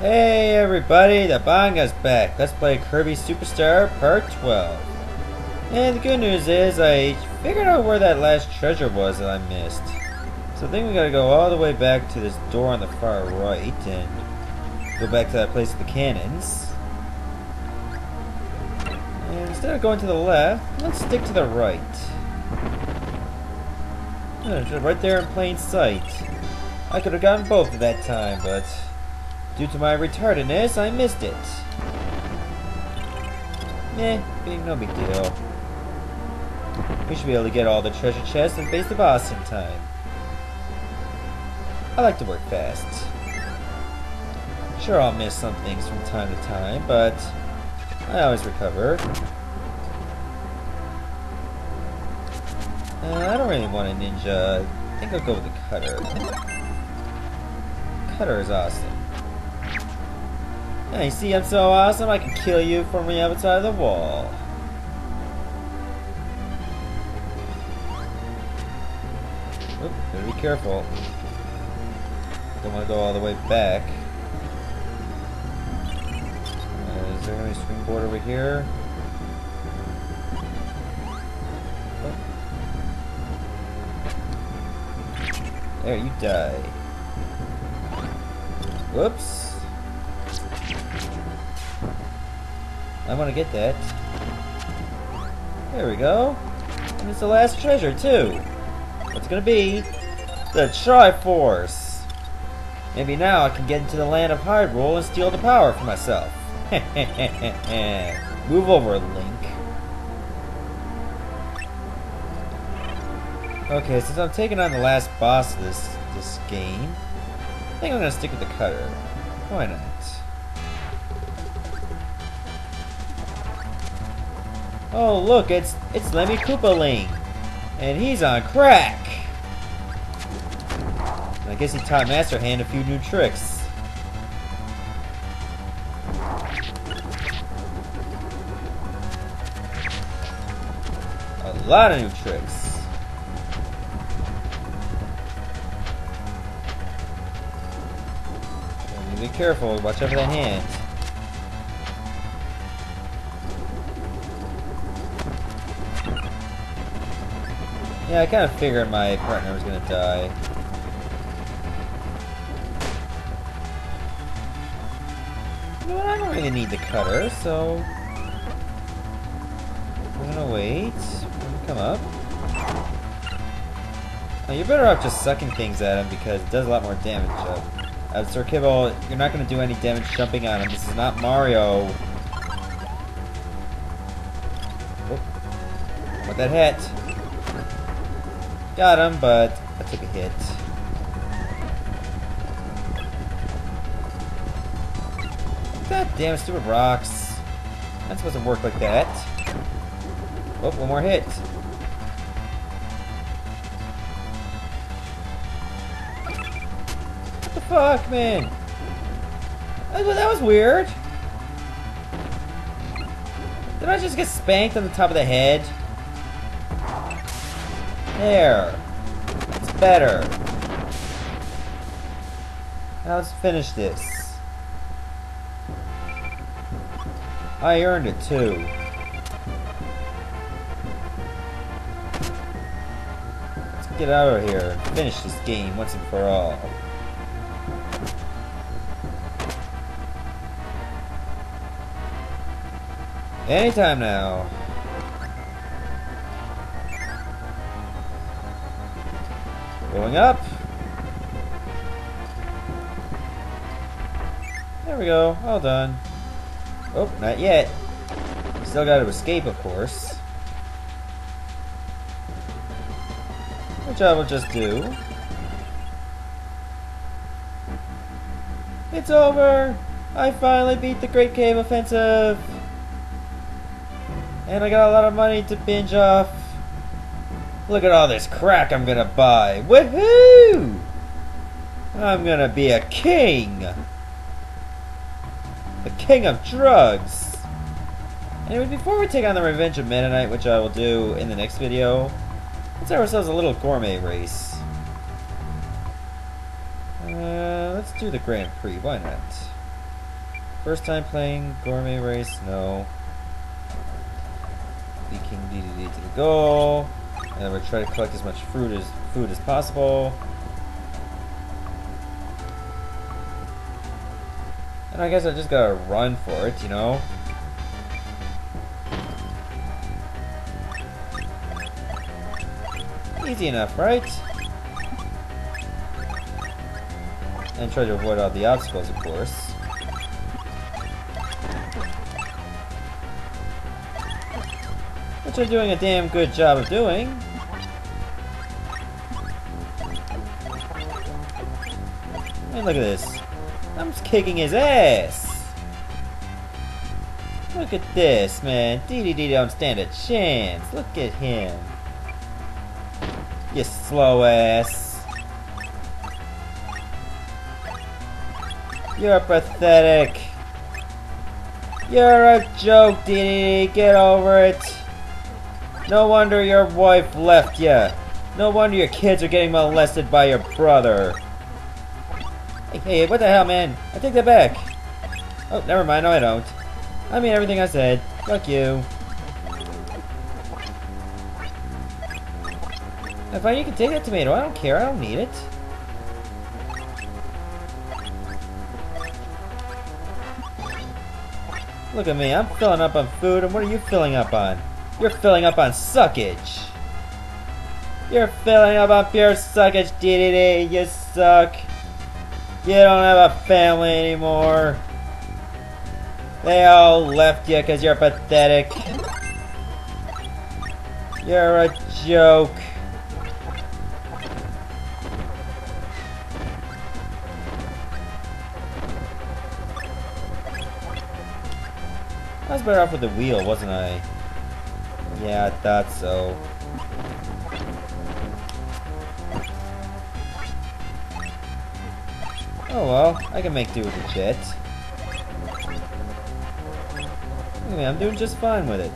Hey everybody, the Bangaa's back. Let's play Kirby Super Star Part 12. And the good news is I figured out where that last treasure was that I missed. So I think we gotta go all the way back to this door on the far right and go back to that place with the cannons. And instead of going to the left, let's stick to the right. Right there in plain sight. I could have gotten both at that time, but Due to my retardedness, I missed it. Meh, being no big deal. We should be able to get all the treasure chests and face the boss in time. I like to work fast. Sure, I'll miss some things from time to time, but I always recover. Uh, I don't really want a ninja. I think I'll go with the cutter. Cutter is awesome. You see I'm so awesome I can kill you from the other side of the wall. Oop, gotta be careful. Don't want to go all the way back. Uh, is there any springboard over here? There, you die. Whoops. I want to get that. There we go. And it's the last treasure, too. What's gonna be? The Triforce! Maybe now I can get into the land of Hyrule and steal the power for myself. Move over, Link. Okay, since I'm taking on the last boss of this, this game, I think I'm gonna stick with the cutter. Why not? Oh look, it's it's Lemmy Koopaling, and he's on crack. I guess he taught Master Hand a few new tricks. A lot of new tricks. Be careful, watch over the hand. Yeah, I kind of figured my partner was gonna die. You know I don't really need the cutter, so... I'm gonna wait. Come up. Now, you're better off just sucking things at him because it does a lot more damage. Uh, uh, Sir Kibble, you're not gonna do any damage jumping on him. This is not Mario. Oh. What that hit? Got him, but I took a hit. God damn stupid rocks. Supposed to work like that. Oh, one more hit. What the fuck, man? That was, that was weird. Did I just get spanked on the top of the head? There. It's better. Now let's finish this. I earned it too. Let's get out of here and finish this game once and for all. Anytime now. Going up. There we go. All done. Oh, not yet. Still got to escape, of course. Which I will just do. It's over! I finally beat the Great Cave Offensive! And I got a lot of money to binge off. Look at all this crack I'm gonna buy. Woohoo! I'm gonna be a king! The king of drugs! Anyway, before we take on the Revenge of Meta Knight, which I will do in the next video, let's have ourselves a little gourmet race. Uh, let's do the Grand Prix, why not? First time playing gourmet race? No. The King DDD to the goal. And we're trying to collect as much fruit as food as possible. And I guess I just gotta run for it, you know? Easy enough, right? And try to avoid all the obstacles, of course. Which I'm doing a damn good job of doing. And look at this. I'm just kicking his ass. Look at this, man. DDD don't stand a chance. Look at him. You slow ass. You're pathetic. You're a joke, DDD. Get over it. No wonder your wife left you. No wonder your kids are getting molested by your brother. Hey, what the hell, man? I take that back. Oh, never mind. No, I don't. I mean everything I said. Fuck you. If I you can take that tomato, I don't care. I don't need it. Look at me. I'm filling up on food, and what are you filling up on? You're filling up on suckage. You're filling up on pure suckage, DDD. You suck. You don't have a family anymore. They all left you because you're pathetic. You're a joke. I was better off with the wheel, wasn't I? Yeah, I thought so. Oh well, I can make do with the jet. Anyway, I'm doing just fine with it.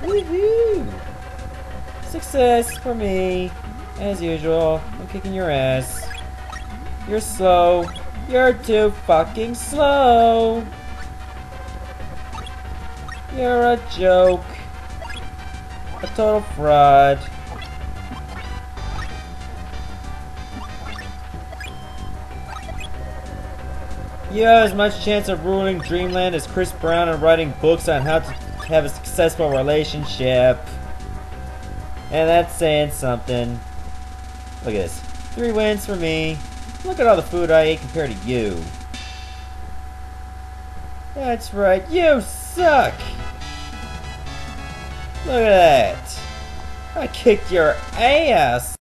Woohoo! Success for me! As usual, I'm kicking your ass. You're slow. You're too fucking slow! You're a joke. A total fraud. You have as much chance of ruling Dreamland as Chris Brown and writing books on how to have a successful relationship. And that's saying something. Look at this. Three wins for me. Look at all the food I ate compared to you. That's right, you suck! Look at that. I kicked your ass.